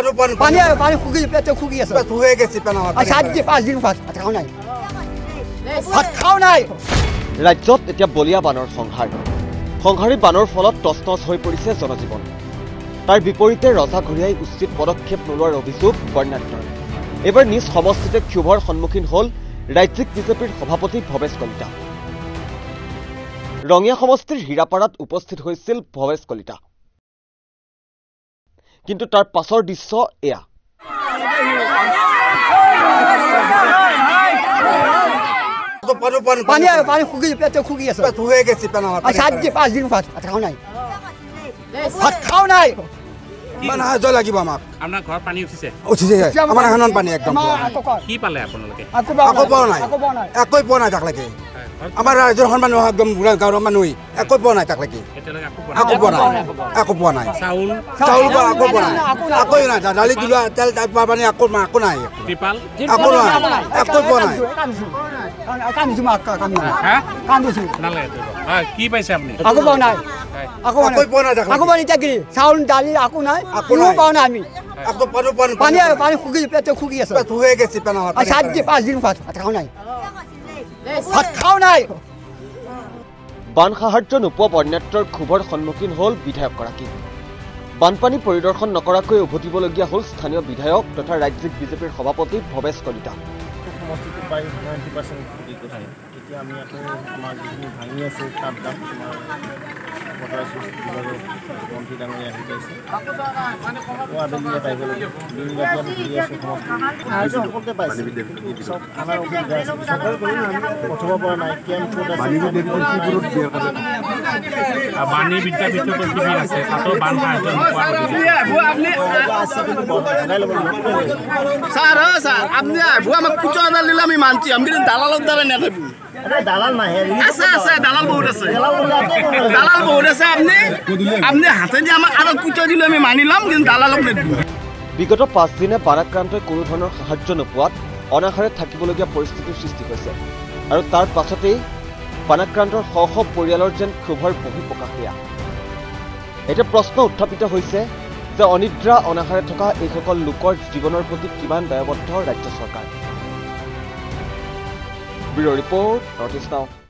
পানি পানি পানি পানি শুকি পেটে শুকি আছে পেট হয়ে গেছে পেন আমার আর সাত দিন পাঁচ দিন ভাত ভাত খাও নাই ভাত খাও নাই ৰাজ্যত এতিয়া বলীয়া বানৰ সংহাৰ। সংহাৰী বানৰ ফলত তচনচ হৈ পৰিছে জনজীৱন। তাৰ বিপৰীতে ৰজাঘৰীয়াই উচিত পদক্ষেপ নোলোৱাৰ অভিযোগ বৰ্ণাঢ্যৰ এইবাৰ নিজ সমষ্টিতে ক্ষোভৰ সন্মুখীন হ'ল ৰাজ্যিক বিজেপিৰ সভাপতি ভৱেশ কলিতা। ৰঙিয়া সমষ্টিৰ হীৰাপাৰাত উপস্থিত হৈছিল ভৱেশ কলিতা। কিন্তু তাৰ পাছৰ দৃশ্য এয়া। পানি পানি পানি পানি শুকি পেটে শুকি আছে। পেট হয়ে গেছে পেন আমার আর সাত দিন পাঁচ দিন ভাত। ভাত খাও নাই? ভাত খাও নাই? মানে জয় লাগিব আমাক। আপোনাৰ ঘৰত পানী উঠিছে? উঠিছে। আমাৰ এখনত পানী একদম। আমাৰ আকৌ কয়। কি পালে আপোনালোকে? আকৌ আকৌ পোৱা নাই। পোৱা তাক লাগে আমাৰ ৰাইজৰ মানুহ একদম গাঁৱৰ মানুহ একোৱে পোৱা নাই তাক লাগে। একো পোৱা নাই। একো পোৱা নাই। চাউল? পোৱা একো পোৱা নাই। একোৱে নাই। দালি দিলোৱা তেল তাই পোৱা পানী একো একো নাই। একো নাই। একো পোৱা নাই। কি পাইছে আপুনি? আকৌ পোৱা। আকৌ পোৱা আকৌ পোৱা এতিয়া চাউল দালি আকৌ নাই। আকৌ একো নাই। পোৱা নাই আমি। আকৌ পানি পানি শুকি পেটে শুকি আছে। পেট হয়ে গেছে পেন আমার আর সাত দিন পাঁচ দিন ভাত ভাত খাও নাই। ভাত খাও নাই। বান সাহায্য নোপোৱা বন্যাত্ৰৰ ক্ষোভৰ সন্মুখীন হ'ল বিধায়কগৰাকী। বানপানী পৰিদৰ্শন নকৰাকৈ উভতিবলগীয়া হ'ল স্থানীয় বিধায়ক তথা ৰাজ্যিক বিজেপিৰ সভাপতি ভৱেশ কলিতা। সমষ্টিটো প্ৰায় নাইণ্টি পাৰ্চেণ্ট ক্ষতি কৰিছে এতিয়া আমি আকৌ আমাৰ যিখিনি ভাঙি আছে তাত যাম তোমাৰ বতৰা সৃষ্টি বিভাগৰ মন্ত্ৰী ডাঙৰীয়া আহি পাইছে আকৌ আবেলি ইয়াত আহিব লাগিব দিন ৰাতি আমি ঘূৰি আছোঁ সমষ্টি সকলোতে পাইছে কিন্তু চব আমাৰ অসুবিধা আছে চৰকাৰে কৰিও আমি পঠাব পৰা নাই কেম্প ক'ত আছে বাণী বিদ্যাপীঠতো শিবিৰ আছে তাতো বান আপনি আমাক কুচো এডাল দিলে আমি মানছি আমি কিন্তু দালালৰ দ্বাৰা নেথাকো। এই দালাল নাহে আছে আছে দালাল বহুত আছে আপনি আপনি কুচো দিলে আমি মানি ল'ম কিন্তু দালালক বিগত পাঁচদিনে বানাক্ৰান্তই কোনো ধৰণৰ সাহায্য নোপোৱাত অনাশাৰে থাকিবলগীয়া পৰিস্থিতিৰ সৃষ্টি হৈছে। আৰু তাৰ পাছতেই বানাক্ৰান্তৰ শ শ পৰিয়ালৰ যেন ক্ষোভৰ বহিঃপ্ৰকাশ এয়া এতিয়া প্ৰশ্ন উত্থাপিত হৈছে যে অনিদ্ৰা অনাশাৰে থকা এইসকল লোকৰ জীৱনৰ প্ৰতি কিমান দায়বদ্ধ ৰাজ্য চৰকাৰ। নাও।